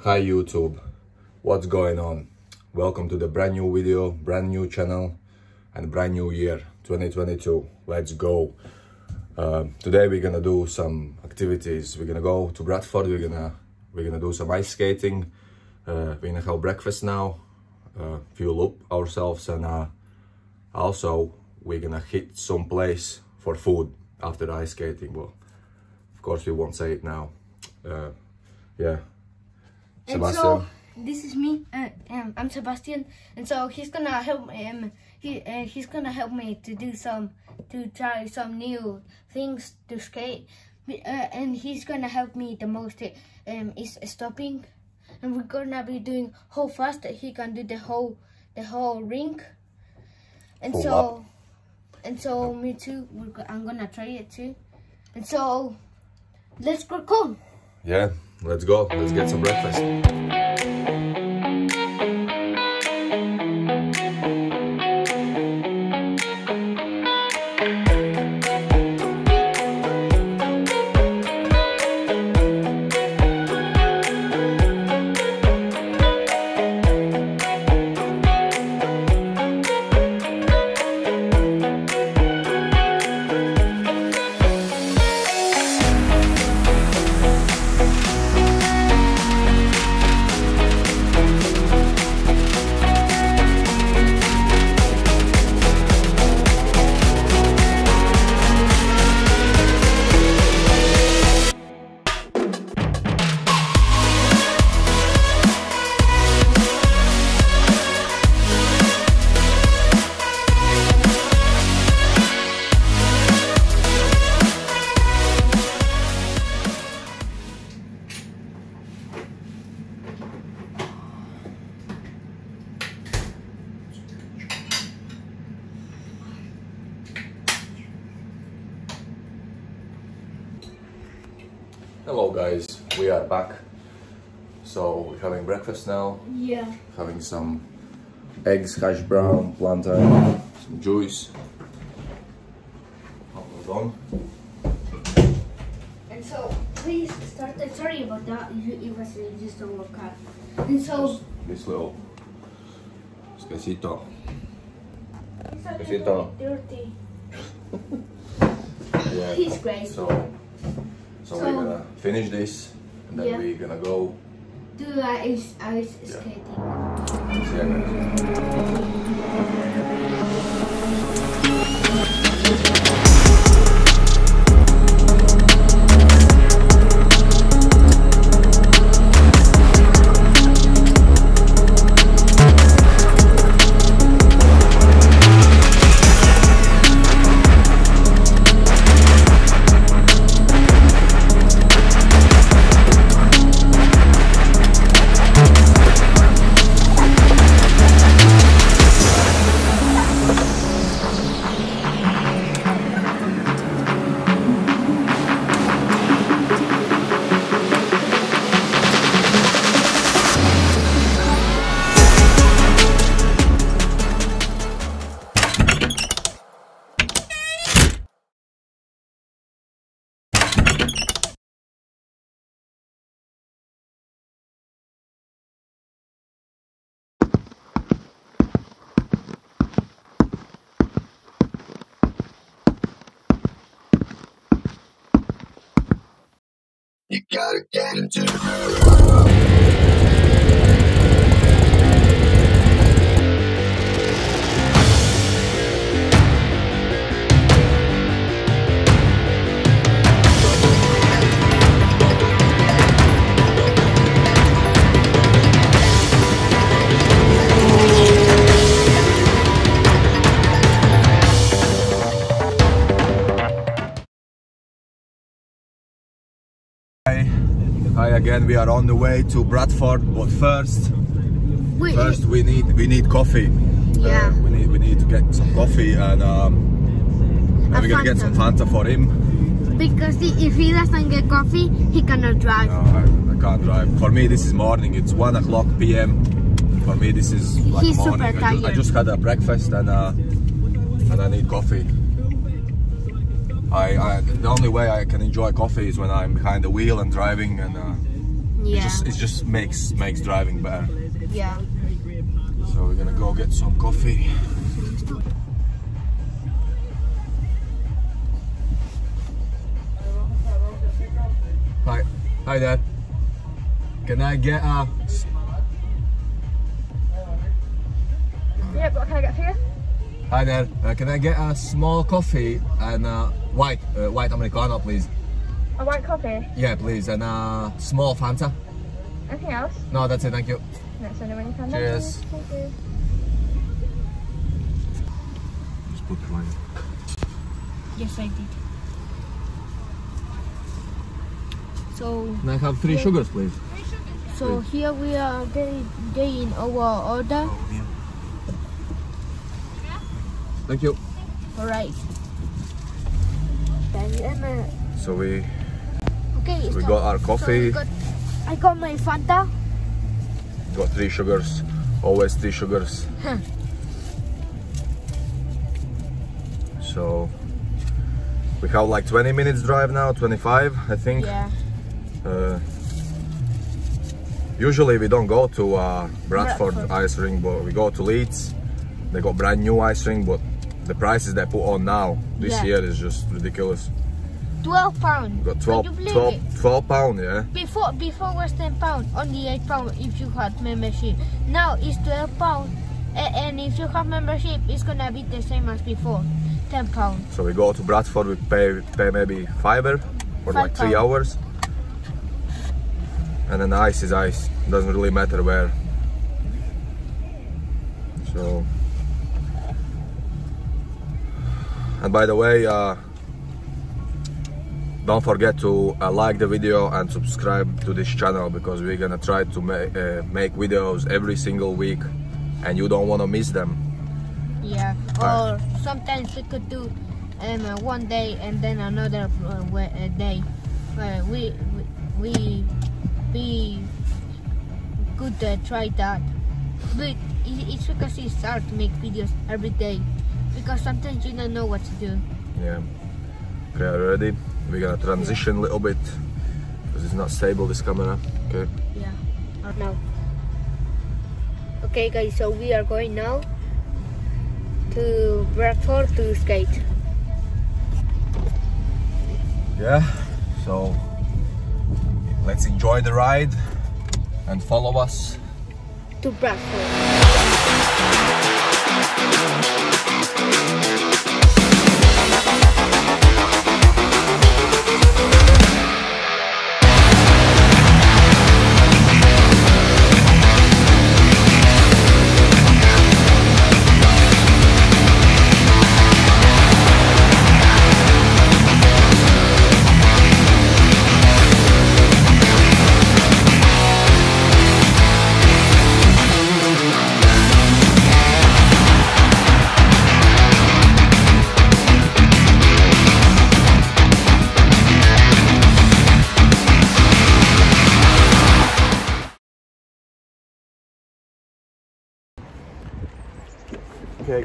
Hi YouTube, what's going on? Welcome to the brand new video, brand new channel and brand new year 2022. Let's go. Uh, today we're gonna do some activities. We're gonna go to Bradford. We're gonna we're gonna do some ice skating. Uh, we're gonna have breakfast now, uh, fuel up ourselves, and uh, also we're gonna hit some place for food after ice skating. Well, of course we won't say it now. Uh, yeah, Sebastian. so this is me. Uh, um, I'm Sebastian, and so he's gonna help. Um, he uh, he's gonna help me to do some to try some new things to skate. Uh, and he's gonna help me the most. Um, is stopping, and we're gonna be doing whole fast. He can do the whole the whole rink, and so lap. and so me too. Go- I'm gonna try it too, and so let's go. Come. Yeah, let's go. Let's get some breakfast. Back. So we're having breakfast now, Yeah. having some eggs, hash brown, plantain, some juice. Hold on. And so, please start. uh, Sorry about that. It it was uh, just a look. And so, This little quesito. it's a Besito. little bit dirty. Yeah. He's great. So, so, So- we're gonna finish this, and then Yeah. we're gonna go. Do ice ice Yeah. skating. Gotta get into the Hi. Hi again. We are on the way to Bradford, but first, Wait. first we need we need coffee. Yeah. Uh, we need we need to get some coffee and um, and we're gonna get some Fanta for him. Because he, if he doesn't get coffee, he cannot drive. No, I, I can't drive. For me, this is morning. It's one o'clock p.m. For me, this is like He's super morning. I, ju- I just had a breakfast and uh, and I need coffee. I, I the only way I can enjoy coffee is when I'm behind the wheel and driving and uh, Yeah. It just it just makes makes driving better. Yeah. So we're gonna go get some coffee. Hi, hi Dad. Can I get a Yeah, what can I get for you? Hi there. Uh, can I get a small coffee and uh, white uh, white americano, please? A white coffee. Yeah, please, and a small Fanta. Anything else? No, that's it. Thank you. Next one when you can. Cheers. Thank you. Just put mine. Yes, I did. So, Can I have three sugars, please? so here we are getting, getting our order. Thank you. All right. And, uh, So we okay, it's we got our So coffee. got, I got my Fanta. got three sugars. Always three sugars. Huh. So we have like 20 minutes drive now, 25, I think. Yeah. Uh, usually we don't go to uh, Bradford, Bradford. ice rink, but we go to Leeds. They got brand new ice rink, but the prices they put on now this Yeah. year is just ridiculous. 12 pound. Got Can 12, you believe 12, it? 12 pound, yeah. Before before was 10 pound, only 8 pound if you had membership. Now it's 12 pound, and if you have membership, it's gonna be the same as before, 10 pound. So we go to Bradford, we pay pay maybe fiver for Five like three pound. hours. And then ice is ice. Doesn't really matter where. So and by the way, uh, don't forget to uh, like the video and subscribe to this channel because we're gonna try to ma- uh, make videos every single week and you don't want to miss them. Yeah. Or sometimes we could do um, uh, one day and then another uh, uh, day. Uh, we we we could uh, try that, but it's because it's hard to make videos every day because sometimes you don't know what to do. Yeah. Okay, are you ready? We're gonna transition a little bit because it's not stable this camera. Okay. Yeah. Or now. Okay, guys. So we are going now to Bradford to skate. Yeah. So let's enjoy the ride and follow us. To Bradford.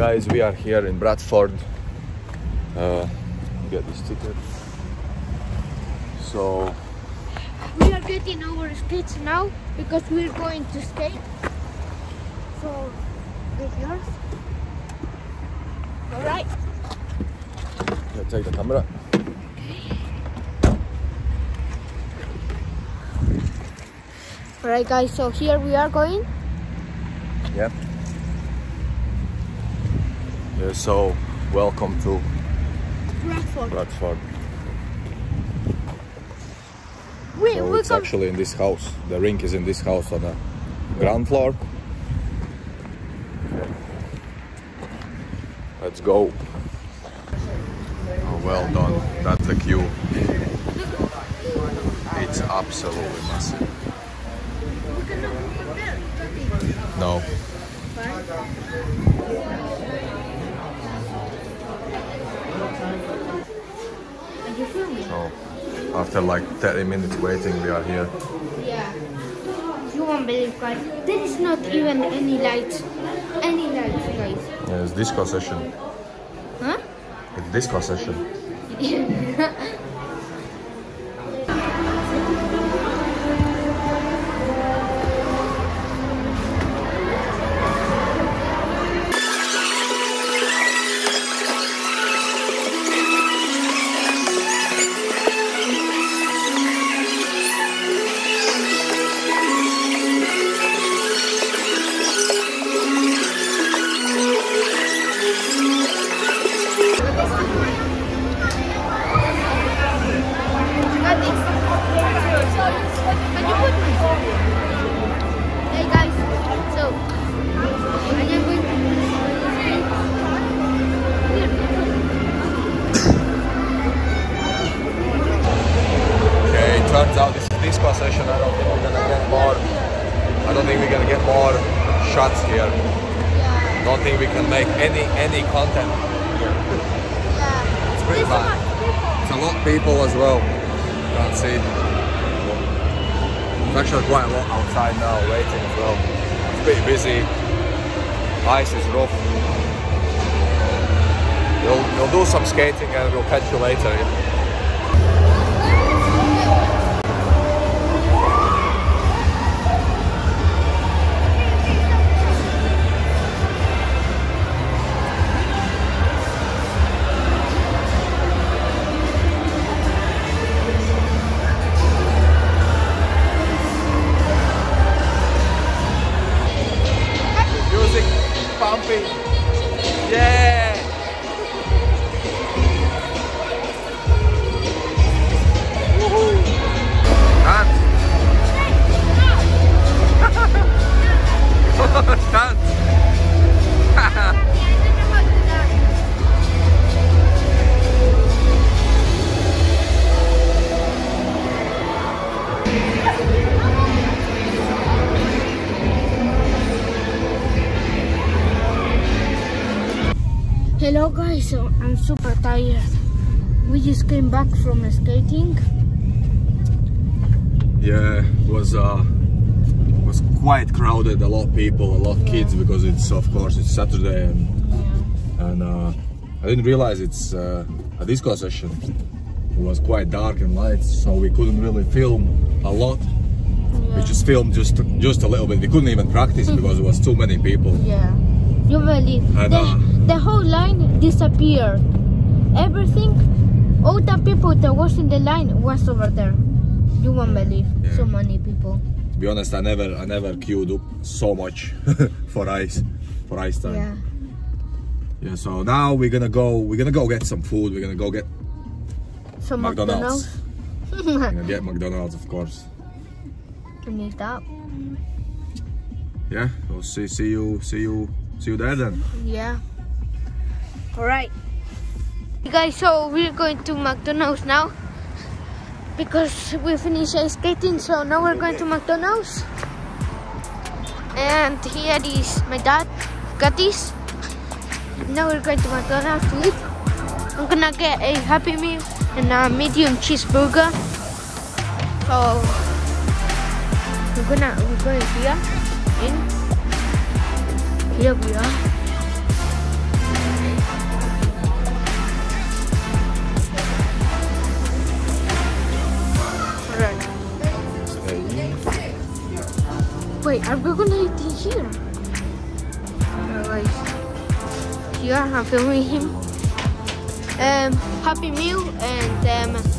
Guys, we are here in Bradford. Uh, get this ticket. So We are getting our skates now because we're going to skate. So, this yours. All right. yeah, take the camera. All right, guys. So here we are going. Yeah. Yeah. So welcome to Bradford. Bradford. We So it's come. actually in this house. The rink is in this house on the ground floor. Let's go. Oh, well done. That's the queue. It's absolutely massive. No. After like 30 minutes waiting, we are here. Yeah. You won't believe, guys. There is not even any lights. Any lights, guys. Yeah, it's disco session. Huh? It's disco session. think we're gonna get more shots here. Yeah, Don't think we can make any any content here. yeah. It's pretty bad. It's a lot of people as well. You can't see. There's actually quite a lot outside now waiting as well. It's pretty busy. Ice is rough. We'll, we'll do some skating and we'll catch you later. Music Hello guys, so I'm super tired. We just came back from skating. Yeah, it was uh was quite crowded, a lot of people, a lot of kids because it's of course it's Saturday and and uh, I didn't realize it's uh, a disco session. It was quite dark and light, so we couldn't really film a lot. We just filmed just just a little bit. We couldn't even practice because it was too many people. Yeah. You believe And, uh, the whole line disappeared. Everything, all the people that was in the line was over there. You won't mm. believe Yeah. so many people. To be honest, I never I never queued up so much for ice for ice time. Yeah. Yeah, so now we're gonna go. We're gonna go get some food. We're gonna go get So McDonald's. McDonald's. we're gonna get McDonald's, of course. you need that. Yeah, we'll see. See you. See you. See you there then. Yeah. Alright. Guys, so we're going to McDonald's now. Because we finished ice skating, so now we're going to McDonald's. And here is my dad, got this. Now we're going to McDonald's to eat. I'm gonna get a Happy Meal and a medium cheeseburger. So we're gonna we're going here in here we are. Wait, are we gonna eat in here? Alright. Here I'm filming him. Um, Happy Meal and um.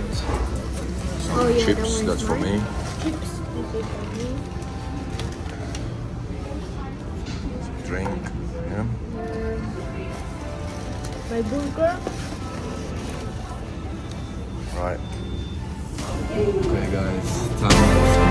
Fillet, some Oh, yeah, chips. is That's for me. chips. For me. Drink. Yeah. Um, my burger. Right. Okay, guys. Time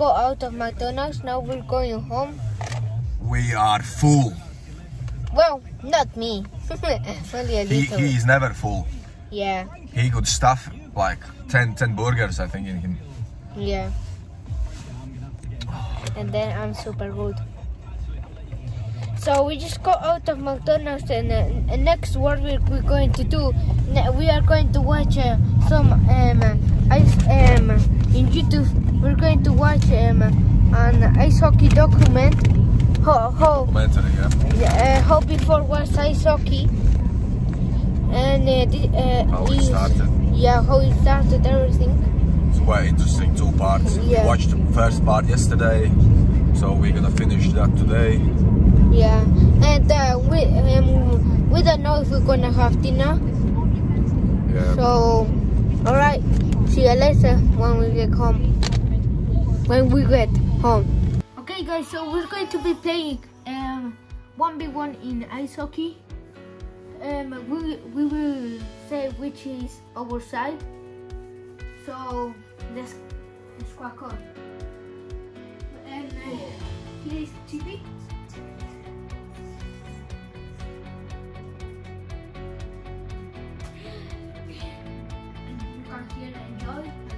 got out of McDonald's. Now we're going home. We are full. Well, not me. Only a He, little. he is never full. Yeah, He could stuff like 10, 10 burgers, I think, in him. yeah. And then I'm super good. So we just got out of McDonald's, and uh, next what we're, we're going to do, we are going to watch uh, some um, ice um, in YouTube. We're going to watch um, an ice hockey document. How, how yeah. uh, how before was ice hockey and uh, the, uh, How it started. yeah how it started everything It's quite interesting, two parts. Yeah. We watched the first part yesterday, so we're gonna finish that today. yeah and uh, we um, we don't know if we're gonna have dinner Yeah. so all right see you later when we get home when we get home. Okay guys so we're going to be playing um 1v1 in ice hockey. Um we, we will say which is our side. So let's let's crack on. And uh, TV enjoy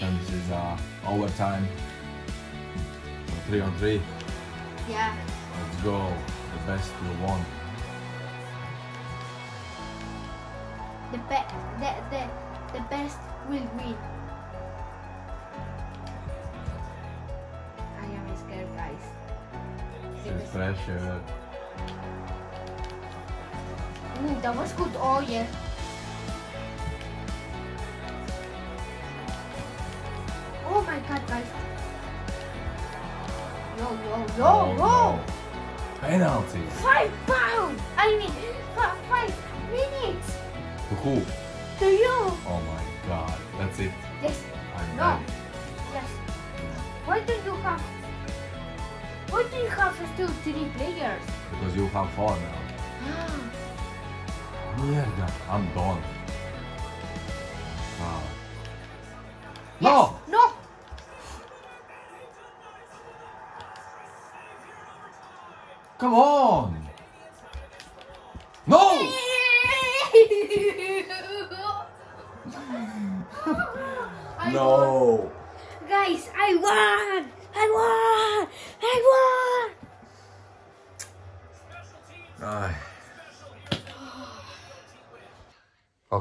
important. This is uh, overtime. Three on three. yeah Let's go. The best will won. the be- the, the the best will win I am scared guys It's pressure. Ooh, that was good oh yeah Oh my guys. Yo, yo, yo, Oh, yo! Penalty. Five pounds! I mean, five minutes! To who? To you! Oh my god. That's it. Yes, I'm No. ready. yes. Why do you have... Why do you have still three players? Because you have four now. Mierda. I'm done. Ah. Yes. No!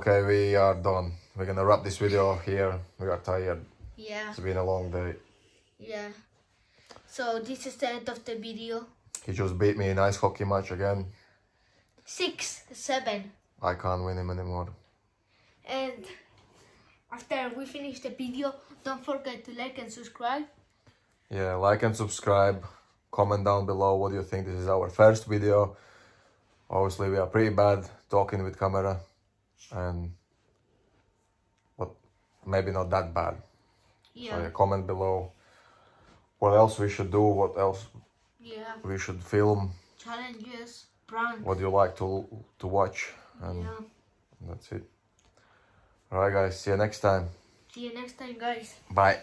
Okay, we are done. We're gonna wrap this video here. We are tired. Yeah, It's been a long day. yeah. So this is the end of the video. He just beat me in ice hockey match again. Six, seven. I can't win him anymore. And after we finish the video, don't forget to like and subscribe. Yeah, like and subscribe. Comment down below what do you think. This is our first video. Obviously, we are pretty bad talking with camera, and but maybe not that bad. So Yeah, yeah, comment below what else we should do, what else yeah. we should film, Challenges, prank. what you like to to watch, and Yeah. that's it. Alright, guys. See you next time. See you next time, guys. Bye.